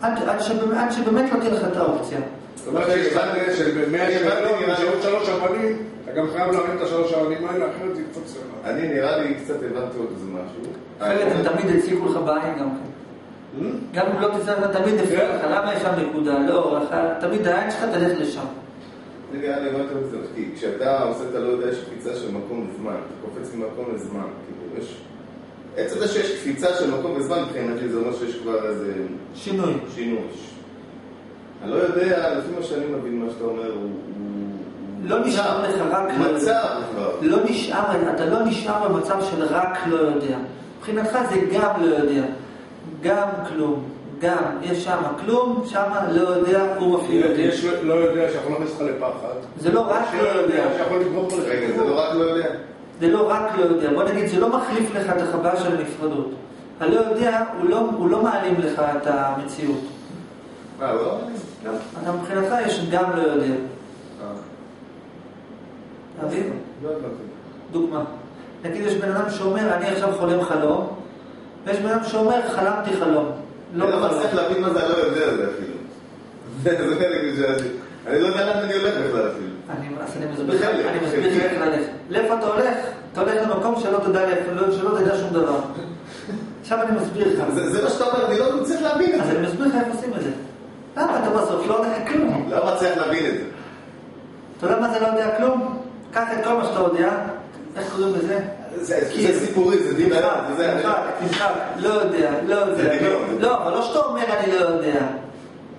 עד, עד, שבאמת, עד שבאמת לא תהיה לך את האופציה. זאת אומרת כנראה שבמאה אני הבנתי, שאלות, נראה לי. שעוד שלוש אבנים, אתה גם חייב להרים את השלוש אבנים האלה, אחרת זה יקפוץ למעלה. אני נראה לי קצת הבנתי עוד איזה משהו. אחרת הם תמיד הציקו לך בעין גם כן. גם אם לא תצטרך, תמיד הפריע לך, למה יש שם נקודה? לא, תמיד העין שלך תלך לשם. אני נראה לי עוד זה, כי כשאתה עושה את הלא יודע, יש קפיצה של מקום וזמן, אתה קופץ ממקום לזמן, כאילו יש... עצם זה שיש קפיצה של מקום וזמן, מבחינתי זה אומר שיש כבר איזה שינוי. שינוי. אני לא יודע, לפי מה שאני מבין, מה שאתה אומר, הוא... לא נשאר לך רק. מצב כבר. לא נשאר, אתה לא נשאר במצב של רק לא יודע. מבחינתך זה גם לא יודע. גם כלום. גם, יש שם כלום, שם לא יודע, הוא מפעיל אותי. יש לא יודע שיכול להכניס אותך לפחד. זה לא רק לא יודע. לך רגע, זה לא רק לא יודע. זה לא רק לא יודע. בוא נגיד, זה לא מחליף לך את החוויה של הנפרדות. הלא יודע, הוא לא, הוא לא מעלים לך את המציאות. אה, לא? אתה מבחינתך יש גם לא יודע. אה. אתה מבין? לא. דוגמה. נגיד יש בן אדם שאומר, אני עכשיו חולם חלום, ויש בן אדם שאומר, חלמתי חלום. אני לא. מצליח להבין מה זה הלא יודע הזה אפילו. זה חלק מזה. אני לא יודע לאן אני הולך בכלל אפילו. אני, אז מסביר לך, ללכת. לאיפה אתה הולך? אתה הולך למקום שלא תדע לאיפה, לא- שלא תדע שום דבר. עכשיו אני מסביר לך. זה מה שאתה אומר, אני לא מצליח להבין את אז זה. אני מסביר לך איך עושים את זה. למה אתה בסוף לא יודע כלום? לא מצליח להבין את זה. אתה יודע מה זה לא יודע כלום? קח את כל מה שאתה יודע, איך קוראים לזה? זה סיפורי, זה תשחק, לא יודע, לא יודע. דמיון. לא, אבל לא שאתה אומר אני לא יודע.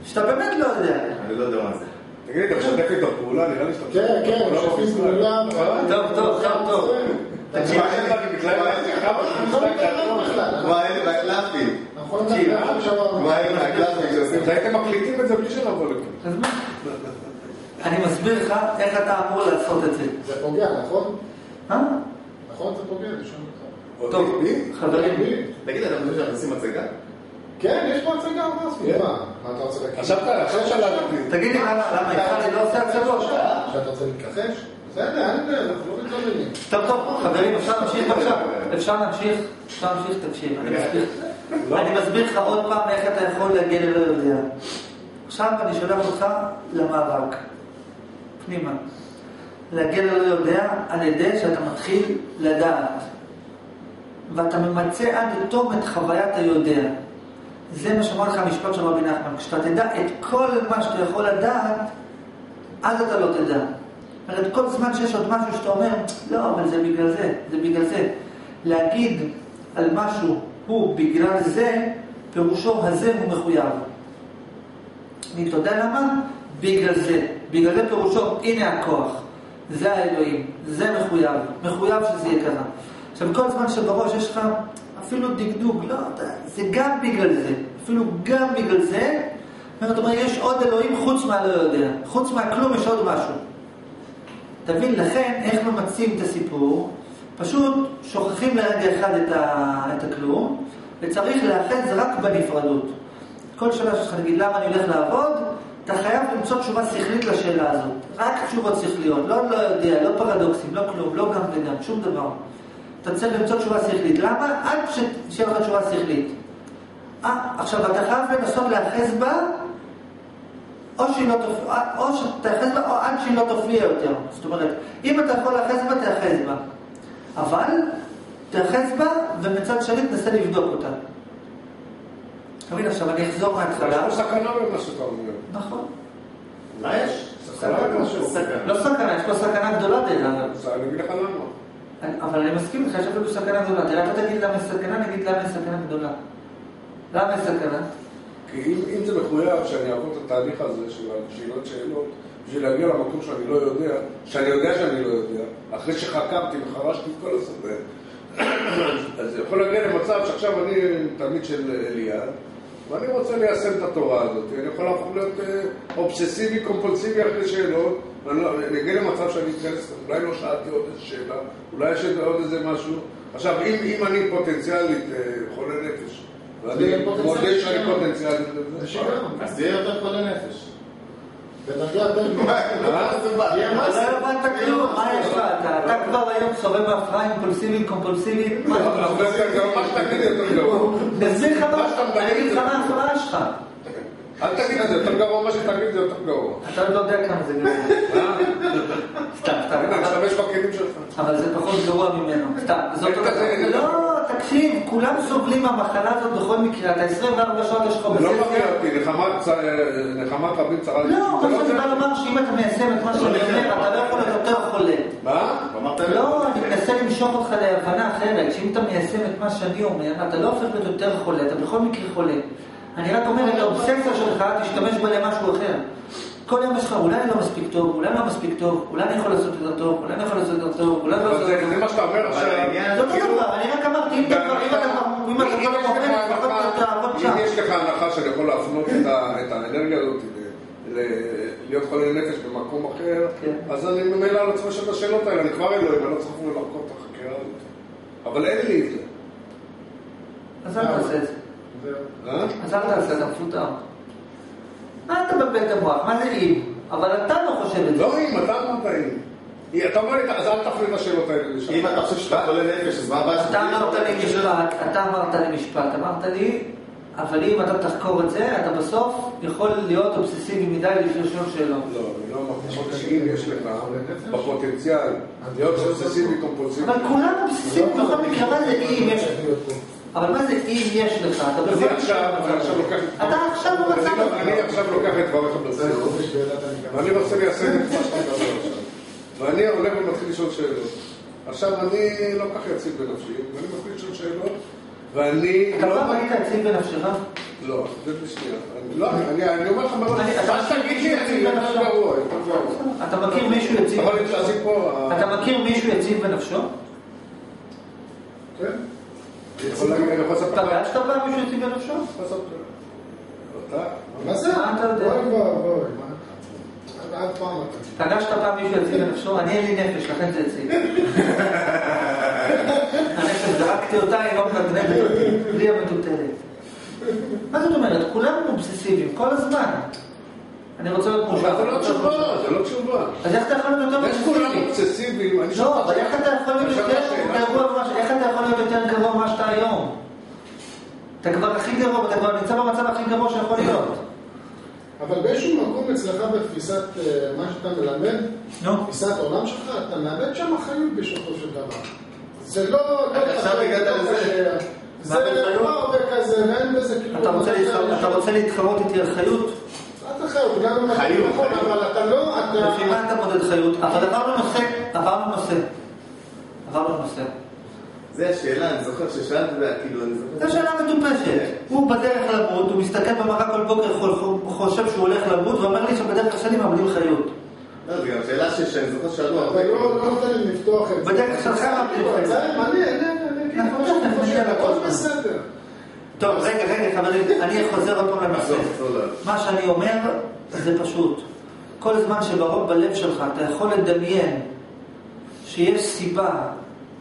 שאתה באמת לא יודע. אני לא יודע מה זה. תגיד, אתה משתף איתו פעולה, נראה לי שאתה... כן, כן, לא משתפים. פעולה. טוב, טוב, טוב, טוב. תקשיב, אין לך בכלל, כמה אני מה? מסביר לך איך אתה אמור לעשות את זה. זה פוגע, נכון? אה? נכון, זה פוגע, אני שומע אותך. טוב, מי? חברים, תגיד, אתה חושב שאנחנו עושים הצגה? כן, יש פה הצגה, מה עשו? כן. מה? מה אתה רוצה להגיד? עכשיו אתה, עכשיו שלטתי. תגיד לי למה אני לא עושה הצגות? שאתה רוצה להתכחש? בסדר, אין בעיה, אנחנו לא מתלוננים. טוב, טוב, חברים, אפשר להמשיך בבקשה? אפשר להמשיך? אפשר להמשיך? תקשיב, אני מסביר. לא. אני מסביר לך עוד פעם איך אתה יכול להגיע ללא יודע. עכשיו אני שולח אותך למאבק, פנימה. להגיע ללא יודע על ידי שאתה מתחיל לדעת. ואתה ממצה עד תום את חוויית היודע. זה מה שאמר לך המשפט של רבי נחמן. כשאתה תדע את כל מה שאתה יכול לדעת, אז אתה לא תדע. זאת כל זמן שיש עוד משהו שאתה אומר, לא, אבל זה בגלל זה, זה בגלל זה. להגיד על משהו הוא בגלל זה, פירושו הזה הוא מחויב. אתה יודע למה? בגלל זה. בגלל זה פירושו, הנה הכוח. זה האלוהים, זה מחויב. מחויב שזה יהיה ככה. עכשיו, כל זמן שבראש יש לך אפילו דגדוג, לא, זה גם בגלל זה. אפילו גם בגלל זה, זאת אומרת, יש עוד אלוהים חוץ מהלא יודע. חוץ מהכלום יש עוד משהו. תבין, לכן, איך ממצים את הסיפור? פשוט שוכחים לרגע אחד את, ה, את הכלום, וצריך לאחד זה רק בנפרדות. כל שאלה שלך, נגיד, למה אני הולך לעבוד? אתה חייב למצוא תשובה שכלית לשאלה הזאת. רק תשובות שכליות, לא לא יודע, לא פרדוקסים, לא כלום, לא גם וגם, שום דבר. אתה צריך למצוא תשובה שכלית. למה? עד ש- שיהיה לך תשובה שכלית. אה, עכשיו, אתה חייב לנסות להאחז בה, או שהיא לא תופיע, או שתאחז בה, או עד שהיא לא תופיע יותר. זאת אומרת, אם אתה יכול להאחז בה, תאחז בה. אבל, תאחז בה, ומצד שני תנסה לבדוק אותה. אתה מבין, עכשיו אני אחזור יש מההתחלה. פה סכנה במה שאתה אומר. נכון. מה יש? לא סכנה, יש פה סכנה גדולה דרך אני אגיד לך למה. אבל אני מסכים איתך, יש אפילו סכנה גדולה. תראה, אתה תגיד למה יש סכנה, אני אגיד למה יש סכנה גדולה. למה יש סכנה? כי אם, אם זה מחויב שאני אעבור את התהליך הזה של השאלות שאלות, בשביל להגיע למקום שאני לא יודע, שאני יודע שאני לא יודע, אחרי שחקרתי וחרשתי את כל השדה, אז יכול להגיע למצב שעכשיו אני תלמיד של אליעד, ואני רוצה ליישם את התורה הזאת. אני יכול להפוך להיות אה, אובססיבי, קומפולסיבי אחרי שאלות, ואני לא- אני אגיע למצב שאני אתכנס, אולי לא שאלתי עוד איזה שאלה, אולי יש עוד איזה משהו. עכשיו, אם, אם אני פוטנציאלית אה, חולה נפש, ואני מודה שאני. פוטנציאלית זה לזה, שיגעון. אז תהיה יותר חולה נפש. בדרגה. יהיה אתה מס. לא הבנת כלום, מה יש לך? אתה- אתה כבר היום סובב בהפרעה אימפולסיבית, קומפולסיבית, מה אתה הרבה יותר גרוע. אני שאתה אגיד לך זה- מה ההפרעה שלך. אל תגיד את זה, יותר גרוע מה שתגיד זה יותר גרוע. אתה עוד לא יודע כמה זה גרוע. סתם, סתם. אני אשתמש בכלים שלך. אבל זה פחות גרוע ממנו, סתם. לא, תקשיב, כולם סובלים מהמחלה הזאת בכל מקרה. אתה 24 שעות יש לך לא בספר. מפריע אותי, נחמת רבים צרה. לא, זה מה שאני זה- בא לומר שאם אתה מיישם את מה שאני אומר, אתה לא יכול להיות יותר חולה. מה? אמרת לי? לא, אני מנסה למשוך אותך להבנה אחרת, שאם אתה מיישם את מה שאני אומר, אתה לא הופך להיות יותר חולה, אתה בכל מקרה חולה. אני רק אומר, את האובססיה שלך, תשתמש בה למשהו אחר. כל יום יש לך, אולי אני לא מספיק טוב, אולי אני לא מספיק טוב, אולי אני יכול לעשות יותר טוב, אולי אני יכול לעשות יותר טוב, אולי אני לא אבל לעשות יותר זה מה שאתה אומר עכשיו. זה אותו דבר, אני רק אמרתי, אם אתה כבר, אם אתה כבר, אם יש לך לפחות הנחה- תעבוד אם שם. יש לך הנחה שאני יכול להפנות את האנרגיה הזאת להיות חולה נפש במקום אחר, כן. אז אני ממילא על עצמי של השאלות האלה, אני כבר אלוהים, אני לא צריך לחקור את החקירה הזאת. אבל אין לי את זה. אז אל תעשה את זה. אה? אז אל תעשה, אתה מפוטר. מה אתה מבלבל את המוח? מה זה אם? אבל אתה לא חושב את זה. לא אם, אתה אמרת אם. אתה אומר לי, אז אל תפנה את השאלות האלה לשם. אם אתה חושב שאתה חולה נפש, אז מה הבעיה שלך? אתה אמרת לי משפט, אתה אמרת לי משפט, אמרת לי, אבל אם אתה תחקור את זה, אתה בסוף יכול להיות אובססיבי מדי בשביל לשאול שאלות. לא, אני לא אמרתי שאם יש לך בפוטנציאל להיות אובססיבי קומפולסיבי, אבל כולם אובססיביים בכל מקרה, מה זה אם יש... אבל מה זה אם יש לך? אתה אני בכל עכשיו. אתה עכשיו במצב אני לא- הזה. אני עכשיו לוקח את דבריך ברצינות. ואני רוצה ליישם את מה שאתה מדבר עכשיו. ואני עולה ומתחיל לשאול שאלות. עכשיו, אני לא כל כך יציב בנפשי, ואני מתחיל לשאול שאלות, ואני אתה לא... פעם היית אציל בנפשך? לא, זה בשנייה. אני- לא, אני אני אומר לך מראש, אני- אתה מה שתגיד לי, אני יותר גרוע, יותר גרוע. אתה מכיר מישהו יציב בנפשו? אתה מכיר מישהו יציב בנפשו? כן? אני יכול להגיד, אני יכול לספר לך... פגשת פעם מישהו יציב בנפשו? יכול לספר לך. אתה? מה זה? מה אתה יודע? בואי כבר, בואי. מה? עד- עד פעם אתה. פגשת פעם מישהו יציב בנפשו? אני אין לי נפש, לכן זה יציב. הנפש, זרקתי אותה, היא לא מנדנדת, בלי המטוטלת. מה זאת אומרת? כולם אובססיביים, כל הזמן. אני רוצה להיות. אבל זה לא תשובה, זה לא תשובה. אז איך אתה יכול להיות יותר יש כולם אובססיבי? אובססיביים, לא, אבל איך אתה יכול להיות יותר. גרוע ממה ש- איך אתה יכול להיות יותר גרוע ממה שאתה היום? אתה כבר הכי גרוע, אתה כבר נמצא במצב הכי גרוע שיכול להיות. אבל באיזשהו מקום אצלך בתפיסת אה, מה שאתה מלמד. תפיסת עולם שלך, אתה מאבד שם אחריות בסופו של דבר. זה לא... לא עכשיו הגעת לא לזה. זה? לא הרבה כזה, ואין בזה כאילו... אתה רוצה להתחרות- אתה רוצה חיות? גם אם אתה חיות, נכון, חיות. אבל אתה לא... אתה- לפי מה אתה מודד חיות? אבל עברנו נושא, עברנו נושא. עברנו נושא. זה השאלה, אני זוכר ששאלת, את זה, כאילו, אני זוכר... זו שאלה מטופשת. הוא בדרך למות, הוא מסתכל במראה כל בוקר, חו- חושב שהוא הולך למות, ואומר לי שבדרך שלי מאבדים חיות. לא, זו גם שאלה ש- שאני זוכר שאלו הרבה. אתה לא לא נותן לי לפתוח את זה. בדרך שלך מאבדים חיות. זה מעניין, אני אני אנחנו אני תכף חושב, טוב, רגע, רגע, חברים, אני חוזר עוד פעם לנושא. עזוב, עזוב, לא. מה שאני אומר זה פשוט. כל זמן שברוב בלב שלך אתה יכול לדמיין שיש סיבה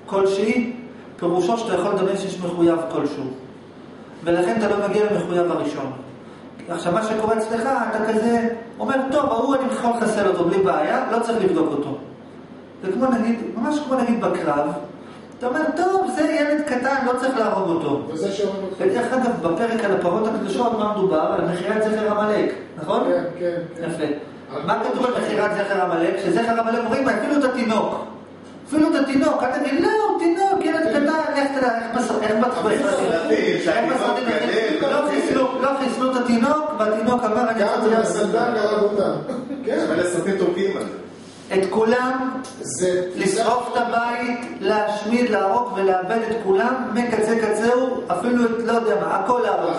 כלשהי, פירושו שאתה יכול לדמיין שיש מחויב כלשהו. ולכן אתה לא מגיע למחויב הראשון. עכשיו, מה שקורה אצלך, אתה כזה אומר, טוב, ההוא אני יכול לחסל אותו בלי בעיה, לא צריך לבדוק אותו. זה כמו נגיד, ממש כמו נגיד בקרב, אתה אומר, טוב, זה ילד קטן, לא צריך להרוג אותו. וזה שאומר אותך. ודרך אגב, בפרק על הפרות הקדושות, מה מדובר? על מכירת זכר עמלק, נכון? כן, כן, כן. יפה. מה כתוב על מכירת זכר עמלק? שזכר עמלק אומרים, אפילו את התינוק. אפילו את התינוק, אל תגיד, לא, תינוק, ילד קטן, איך תדע, איך בס- איך בסרטים, בסרטים, לא חיסלו- לא חיסלו את התינוק, והתינוק אמר, אני גם צריך הסנדק הרג אותם. כן. אבל הסרטים טורקיים על זה. את כולם, זה... לשרוף את הבית, להשמיד, להרוג ולאבד את כולם, מקצה קצהו, אפילו את, לא יודע מה, הכל להרוג,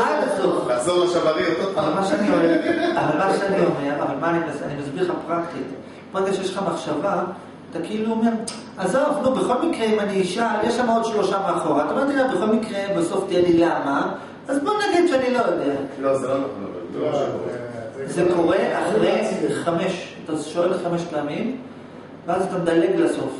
עד הסוף. לחזור לשבריות עוד אבל פעם. אבל מה שאני אומר, אבל מה אני מנסה, אני מסביר לך פרקטית. ברגע שיש לך מחשבה, אתה כאילו אומר, עזוב, נו, בכל מקרה אם אני אשאל, יש שם עוד שלושה מאחורה. אתה אומר, תראה, בכל מקרה בסוף תהיה לי למה, אז בוא נגיד שאני לא יודע. לא, זה לא נכון, לא. זה קורה אחרי חמש, אתה שואל חמש פעמים, ואז אתה מדלג לסוף.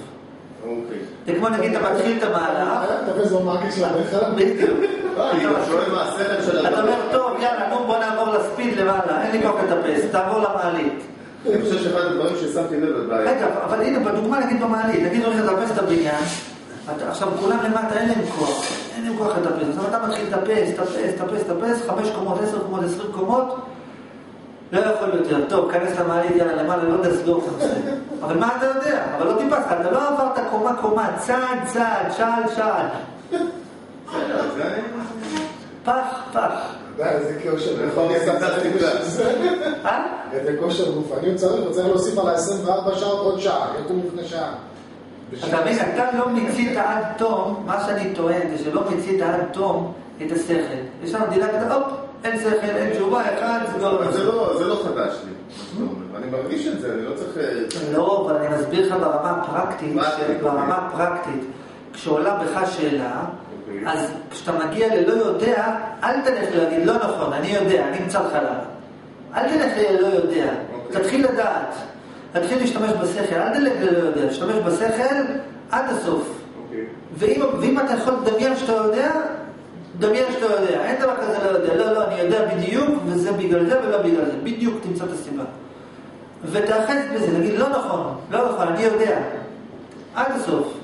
אוקיי. זה כמו נגיד, אתה מתחיל את המהלך, תופס במרגיש שלך. בדיוק. לא, אני שואל מה השכל של אתה הדבר. אומר, טוב, יאללה, נו, בוא נעבור לספיד למעלה, אין לי כוח לטפס, תעבור למעלית. אני חושב שאחד הדברים ששמתי לב לבעיה. רגע, אבל הנה, בדוגמה נגיד במעלית, נגיד הולך לטפס את הבניין, אתה- עכשיו כולם למטה, אין להם כוח, אין להם כוח לטפס, עכשיו אתה מתחיל לטפס, טפס, טפס, טפס, חמש קומות, עשר קומות, עשרים קומות, לא יכול יותר, טוב, כנס למעלית, יאללה, למעלה, לא יודע, סגור את הנושא. אבל מה אתה יודע? אבל לא טיפסת, אתה לא עברת קומה קומה, צעד צעד, שעל שעל, פח פח. איזה כושר. בשביל זה. כושר גופני הוא צריך, הוא צריך להוסיף על ה-24 שעות עוד שעה, יקום לפני שעה. אתה מבין, אתה לא מיצית עד תום, מה שאני טוען זה שלא מיצית עד תום את השכל. יש לנו דילה כזה, הופ, אין שכל, אין תשובה, אחד, סגור. אבל זה לא- זה לא חדש לי. אני מרגיש את זה, אני לא צריך... אה, לא, אבל אני מסביר לך ברמה הפרקטית, פרקטית, ברמה הפרקטית, כשעולה בך שאלה, אוקיי. אז כשאתה מגיע ללא יודע, אל תלך להגיד, לא נכון, אני יודע, אני אמצא לך למה. אל תלך ללא יודע, אוקיי. תתחיל לדעת. תתחיל להשתמש בשכל, אל תלך ללא יודע, תשתמש בשכל עד הסוף. אוקיי. ואם אתה יכול לדמיין שאתה יודע, דמיין שאתה יודע. אין דבר כזה לא יודע. לא, לא, אני יודע בדיוק, וזה בגלל זה ולא בגלל זה. בדיוק תמצא את הסיבה. ותאחז בזה, תגיד, לא נכון, לא נכון, אני יודע. עד הסוף.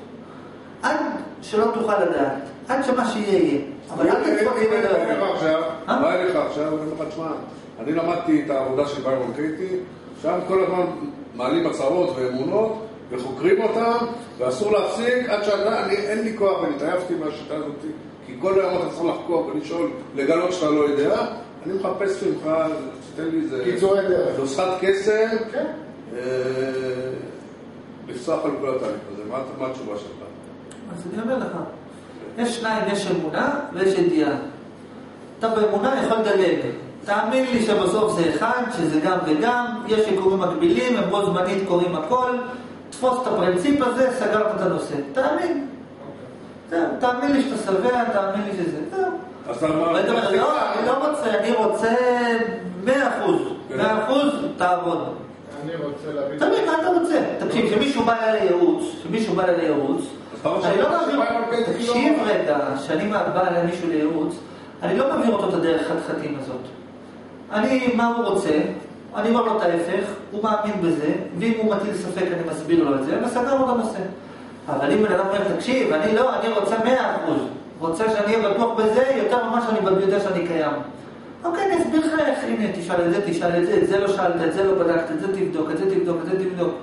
עד שלא תוכל לדעת. עד שמה שיהיה יהיה. אבל אל תקפוץ אם אני יודע. לך עכשיו, אה? בא אליך עכשיו, אני אומר לך, תשמע, אני למדתי את העבודה של ביירון קייטי, שם כל הזמן מעלים הצהרות ואמונות, וחוקרים אותם, ואסור להפסיק עד שאתה, אני, אין לי כוח, ואני התעייפתי מהשיטה הזאת, כי כל היום אתה צריך לחקור ולשאול, לגלות שאתה לא יודע, אני מחפש ממך, תן לי איזה... קיצורי דרך. נוסחת קסם, כן. אה, לפסוח על כל התהליך הזה, מה מה התשובה שלך? אז אני אומר לך, יש שניים, יש אמונה ויש ידיעה. אתה באמונה יכול לדלג. תאמין לי שבסוף זה אחד, שזה גם וגם, יש יקומים מקבילים, הם בו זמנית קוראים הכל, תפוס את הפרינציפ הזה, סגרת את הנושא. תאמין. זהו, תאמין לי שאתה שבע, תאמין לי שזה, זהו. אז אתה אמר, ואתה אומר, לא, אני לא רוצה, אני רוצה מאה אחוז. מאה אחוז, תעבוד. אני רוצה להבין. תמיד, מה אתה רוצה? תקשיב, כשמישהו בא אליי לייעוץ, כשמישהו בא אליי לייעוץ, אני לא מעביר, תקשיב. רגע, כשאני בא אליי מישהו לייעוץ, אני לא מעביר אותו את הדרך חתחתים הזאת. אני, מה הוא רוצה, אני אומר לו את ההפך, הוא מאמין בזה, ואם הוא מטיל ספק אני מסביר לו את זה, וסגרנו את הנושא. אבל אם בן אדם אומר, תקשיב, אני לא, אני רוצה מאה אחוז, רוצה שאני אהיה בטוח בזה יותר ממה שאני יודע שאני קיים. אוקיי, אני אסביר לך איך, הנה, תשאל את זה, תשאל את זה, את זה לא שאלת, את זה לא בדקת, את זה תבדוק, את זה תבדוק, את זה תבדוק.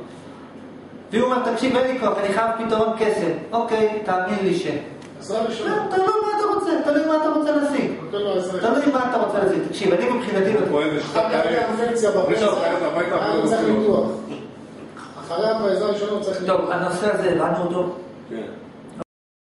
והוא אומר, תקשיב, אין לי כוח, אני חייב פתרון קסם. אוקיי, תאמין לי ש... עזרה לא, ראשונה. תלוי מה אתה רוצה, תלוי מה אתה רוצה להשיג. תלוי מה אתה רוצה להשיג. תקשיב, אני מבחינתי... פועל מי בפסח, שהולך הביתה היה אפילו צריך לא ניתוח. אחרי העזרה הראשונה הוא צריך ניתוח. טוב, הנושא הזה, הבנו אותו. כן.